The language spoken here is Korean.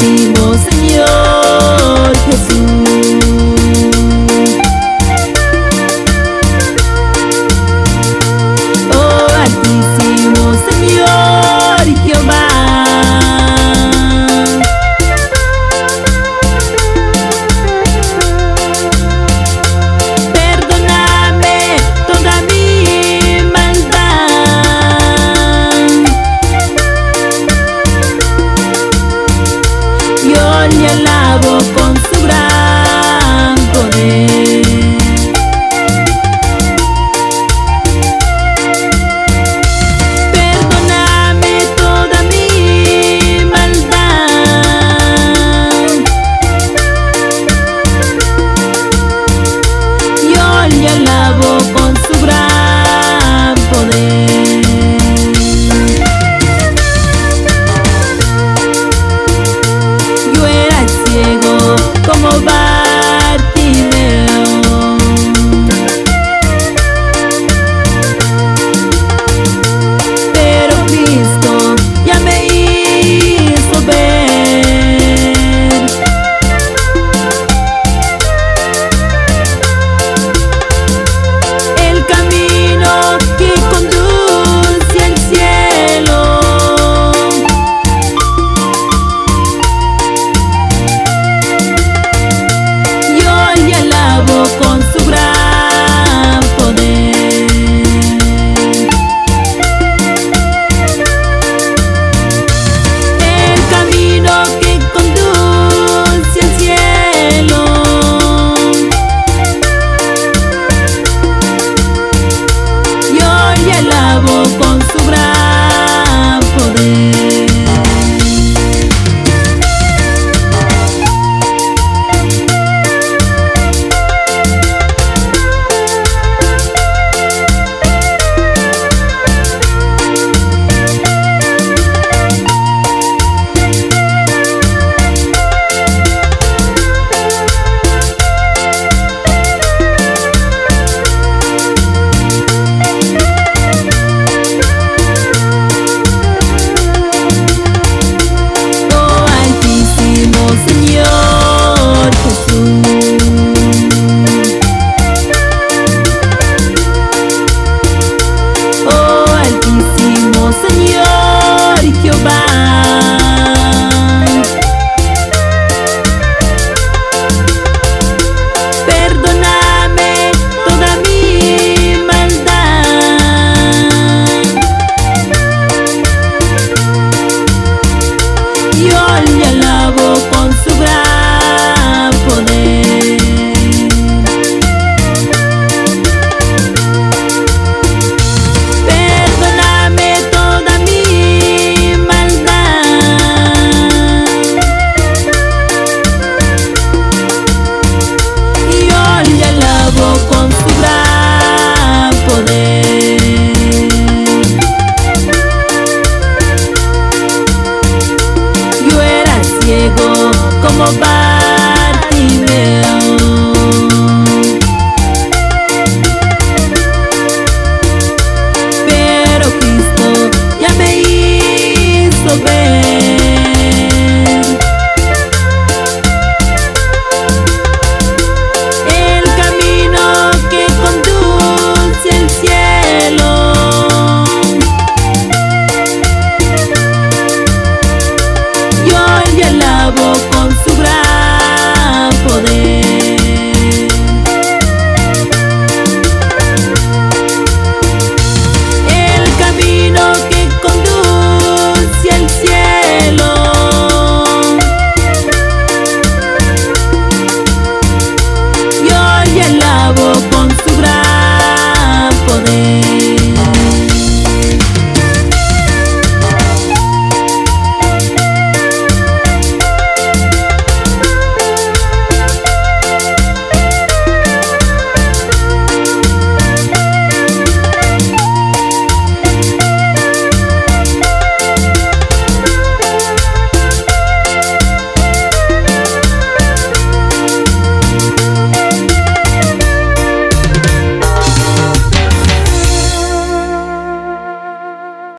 Altísimo Señor